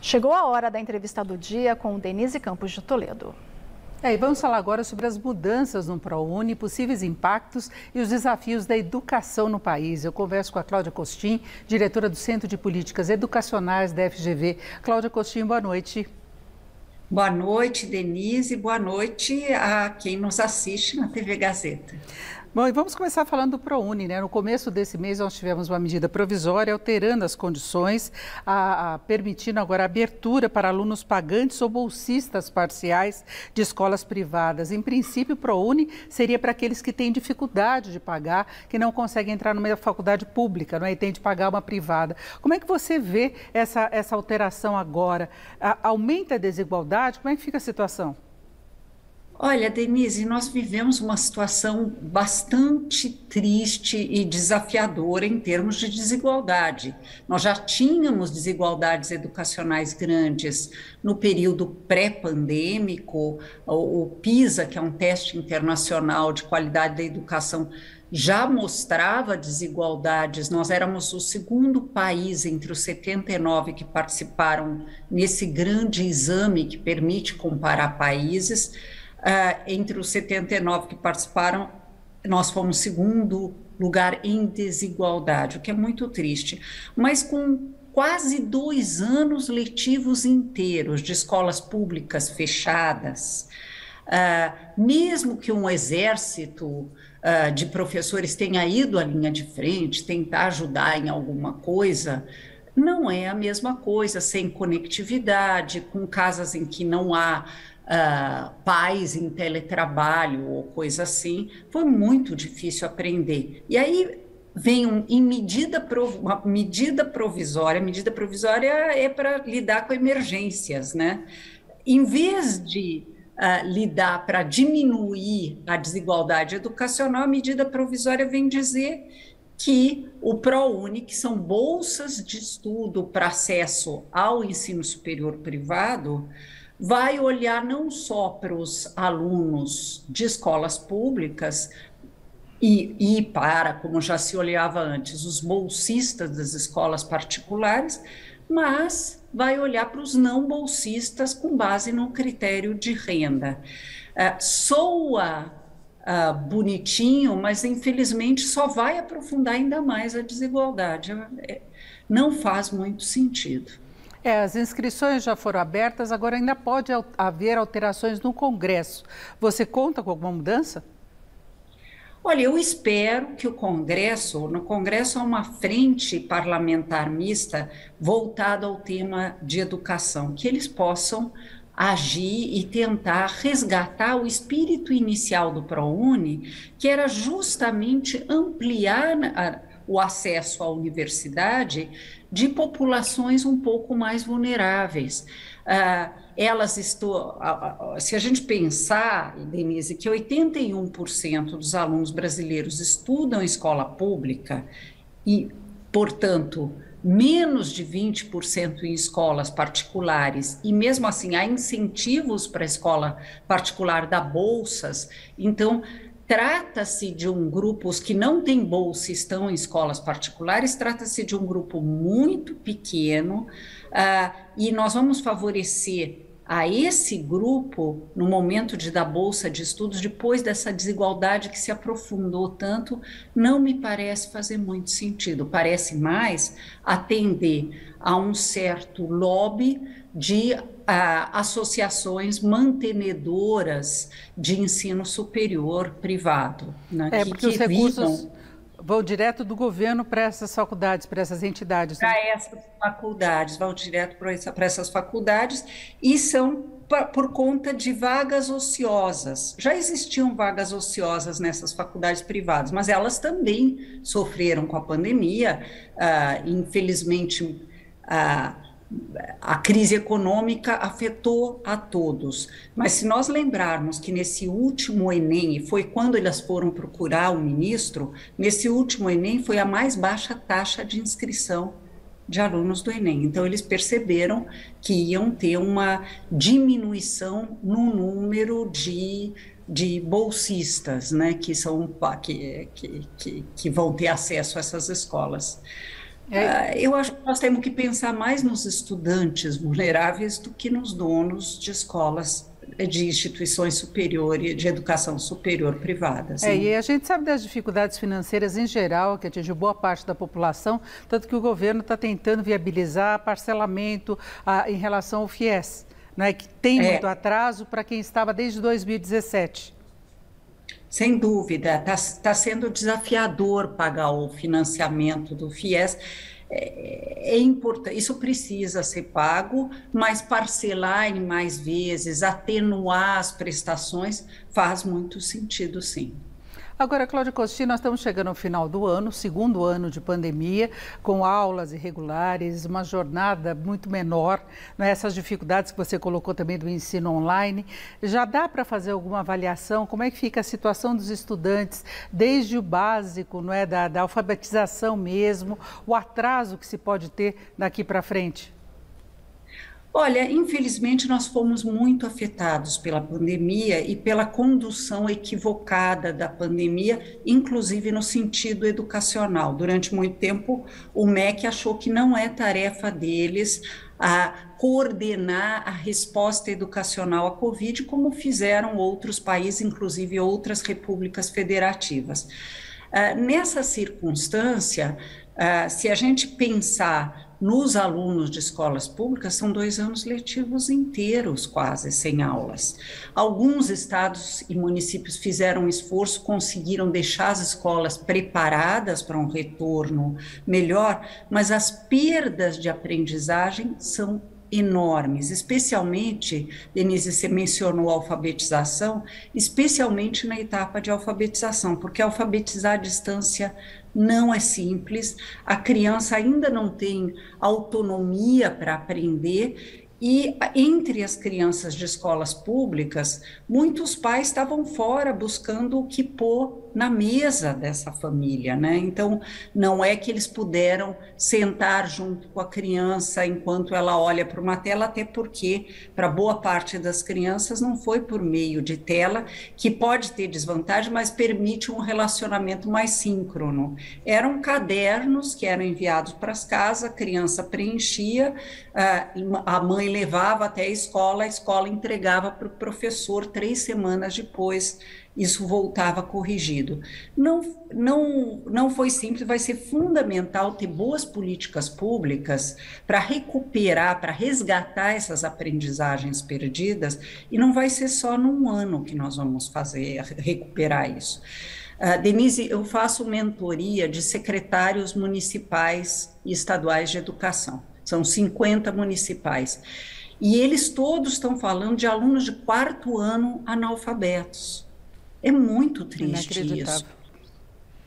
Chegou a hora da entrevista do dia com Denise Campos de Toledo. É, e vamos falar agora sobre as mudanças no ProUni, possíveis impactos e os desafios da educação no país. Eu converso com a Cláudia Costin, diretora do Centro de Políticas Educacionais da FGV. Cláudia Costin, boa noite. Boa noite, Denise. Boa noite a quem nos assiste na TV Gazeta. Bom, e vamos começar falando do ProUni, né? No começo desse mês nós tivemos uma medida provisória alterando as condições, a, a, permitindo agora a abertura para alunos pagantes ou bolsistas parciais de escolas privadas. Em princípio, o ProUni seria para aqueles que têm dificuldade de pagar, que não conseguem entrar numa faculdade pública, não é? E tem de pagar uma privada. Como é que você vê essa, essa alteração agora? A, aumenta a desigualdade? Como é que fica a situação? Olha, Denise, nós vivemos uma situação bastante triste e desafiadora em termos de desigualdade. Nós já tínhamos desigualdades educacionais grandes no período pré-pandêmico, o, PISA, que é um teste internacional de qualidade da educação, já mostrava desigualdades. Nós éramos o segundo país entre os 79 que participaram nesse grande exame que permite comparar países Uh, entre os 79 que participaram, nós fomos segundo lugar em desigualdade, o que é muito triste. Mas com quase dois anos letivos inteiros de escolas públicas fechadas, uh, mesmo que um exército uh, de professores tenha ido à linha de frente, tentar ajudar em alguma coisa, não é a mesma coisa, sem conectividade, com casas em que não há uh, pais em teletrabalho ou coisa assim, foi muito difícil aprender. E aí vem um, em medida uma medida provisória, medida provisória é para lidar com emergências, né? Em vez de uh, lidar para diminuir a desigualdade educacional, a medida provisória vem dizer que o ProUni, que são bolsas de estudo para acesso ao ensino superior privado, vai olhar não só para os alunos de escolas públicas e, e para, como já se olhava antes, os bolsistas das escolas particulares, mas vai olhar para os não bolsistas com base no critério de renda. Uh, soa uh, bonitinho, mas infelizmente só vai aprofundar ainda mais a desigualdade. É, não faz muito sentido. É, as inscrições já foram abertas, agora ainda pode haver alterações no Congresso. Você conta com alguma mudança? Olha, eu espero que o Congresso, no Congresso há uma frente parlamentar mista voltada ao tema de educação, que eles possam agir e tentar resgatar o espírito inicial do ProUni, que era justamente ampliar o acesso à universidade de populações um pouco mais vulneráveis. Uh, elas estão, se a gente pensar, Denise, que 81% dos alunos brasileiros estudam em escola pública e, portanto, menos de 20% em escolas particulares, e mesmo assim há incentivos para a escola particular dar bolsas, então Trata-se de um grupo, os que não têm bolsa estão em escolas particulares, trata-se de um grupo muito pequeno uh, e nós vamos favorecer a esse grupo no momento de dar bolsa de estudos, depois dessa desigualdade que se aprofundou tanto, não me parece fazer muito sentido. Parece mais atender a um certo lobby de associações mantenedoras de ensino superior privado. Né, é, que, porque que os recursos vão direto do governo para essas faculdades, para essas entidades. Né? Para essas faculdades, vão direto para essa, essas faculdades e são por conta de vagas ociosas. Já existiam vagas ociosas nessas faculdades privadas, mas elas também sofreram com a pandemia. Uh, infelizmente, uh, a crise econômica afetou a todos. Mas se nós lembrarmos que nesse último Enem, foi quando elas foram procurar o ministro, nesse último Enem foi a mais baixa taxa de inscrição de alunos do Enem. Então, eles perceberam que iam ter uma diminuição no número de, de bolsistas, né, que, são, que, que, que, que vão ter acesso a essas escolas. É. Eu acho que nós temos que pensar mais nos estudantes vulneráveis do que nos donos de escolas de instituições superiores, de educação superior privadas. É, e a gente sabe das dificuldades financeiras em geral, que atingiu boa parte da população, tanto que o governo está tentando viabilizar parcelamento a, em relação ao FIES, né, que tem é. muito atraso para quem estava desde 2017. Sem dúvida, está tá sendo desafiador pagar o financiamento do FIES é, é importante, isso precisa ser pago, mas parcelar em mais vezes, atenuar as prestações, faz muito sentido, sim. Agora, Cláudia Costi, nós estamos chegando ao final do ano, segundo ano de pandemia, com aulas irregulares, uma jornada muito menor, né? essas dificuldades que você colocou também do ensino online. Já dá para fazer alguma avaliação? Como é que fica a situação dos estudantes, desde o básico, não é, da, da alfabetização mesmo, o atraso que se pode ter daqui para frente? Olha, infelizmente nós fomos muito afetados pela pandemia e pela condução equivocada da pandemia, inclusive no sentido educacional. Durante muito tempo, o MEC achou que não é tarefa deles a coordenar a resposta educacional à Covid, como fizeram outros países, inclusive outras repúblicas federativas. Uh, nessa circunstância, uh, se a gente pensar nos alunos de escolas públicas, são dois anos letivos inteiros, quase, sem aulas. Alguns estados e municípios fizeram esforço, conseguiram deixar as escolas preparadas para um retorno melhor, mas as perdas de aprendizagem são enormes, especialmente, Denise, você mencionou a alfabetização, especialmente na etapa de alfabetização, porque alfabetizar à distância não é simples, a criança ainda não tem autonomia para aprender e entre as crianças de escolas públicas, muitos pais estavam fora buscando o que pôr na mesa dessa família, né? Então, não é que eles puderam sentar junto com a criança enquanto ela olha para uma tela, até porque, para boa parte das crianças, não foi por meio de tela, que pode ter desvantagem, mas permite um relacionamento mais síncrono. Eram cadernos que eram enviados para as casas, a criança preenchia, a mãe levava até a escola, a escola entregava para o professor três semanas depois isso voltava corrigido. Não, não, não foi simples, vai ser fundamental ter boas políticas públicas para recuperar, para resgatar essas aprendizagens perdidas, e não vai ser só num ano que nós vamos fazer, recuperar isso. Uh, Denise, eu faço mentoria de secretários municipais e estaduais de educação, são 50 municipais. E eles todos estão falando de alunos de quarto ano analfabetos. É muito triste isso.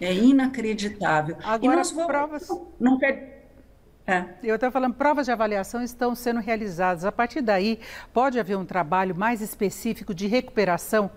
É inacreditável. Agora, as provas. Não quer. É. Eu estava falando, provas de avaliação estão sendo realizadas. A partir daí, pode haver um trabalho mais específico de recuperação?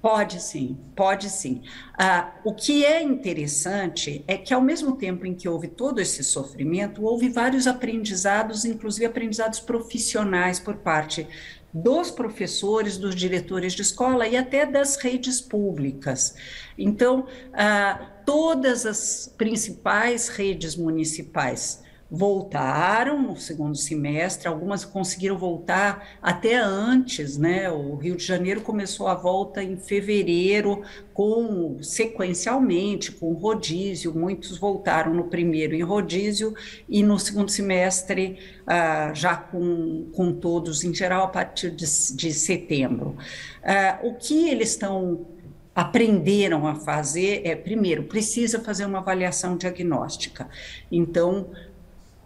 Pode sim, pode sim. Ah, o que é interessante é que, ao mesmo tempo em que houve todo esse sofrimento, houve vários aprendizados, inclusive aprendizados profissionais por parte dos professores, dos diretores de escola e até das redes públicas. Então, ah, todas as principais redes municipais voltaram no segundo semestre, algumas conseguiram voltar até antes, né? O Rio de Janeiro começou a volta em fevereiro, com sequencialmente, com rodízio, muitos voltaram no primeiro em rodízio e no segundo semestre uh, já com, com todos em geral a partir de, de setembro. Uh, o que eles estão aprenderam a fazer é, primeiro, precisa fazer uma avaliação diagnóstica. Então,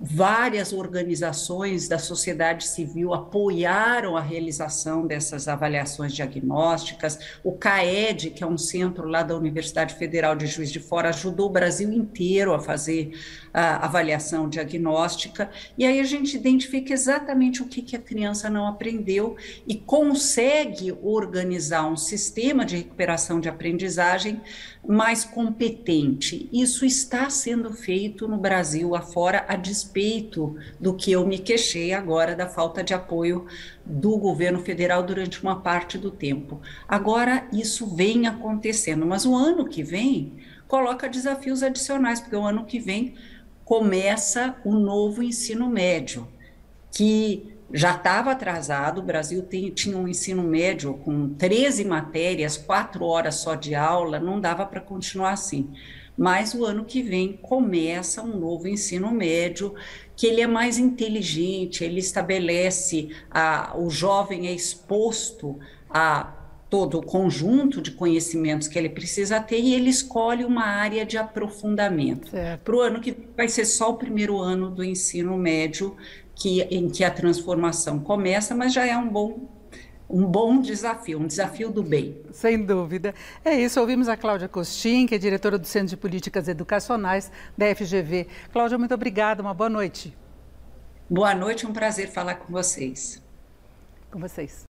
Várias organizações da sociedade civil apoiaram a realização dessas avaliações diagnósticas. O CAED, que é um centro lá da Universidade Federal de Juiz de Fora, ajudou o Brasil inteiro a fazer a avaliação diagnóstica. E aí a gente identifica exatamente o que, que a criança não aprendeu e consegue organizar um sistema de recuperação de aprendizagem mais competente. Isso está sendo feito no Brasil afora, a despeito do que eu me queixei agora da falta de apoio do governo federal durante uma parte do tempo. Agora isso vem acontecendo, mas o ano que vem coloca desafios adicionais, porque o ano que vem começa o novo ensino médio, que já estava atrasado. O Brasil tem, tinha um ensino médio com 13 matérias, quatro horas só de aula, não dava para continuar assim. Mas o ano que vem começa um novo ensino médio, que ele é mais inteligente, ele estabelece, a, o jovem é exposto a todo o conjunto de conhecimentos que ele precisa ter e ele escolhe uma área de aprofundamento. Para o ano que vai ser só o primeiro ano do ensino médio que, em que a transformação começa, mas já é um bom um bom desafio, um desafio do bem. Sem dúvida. É isso, ouvimos a Cláudia Costin, que é diretora do Centro de Políticas Educacionais da FGV. Cláudia, muito obrigada, uma boa noite. Boa noite, um prazer falar com vocês. Com vocês.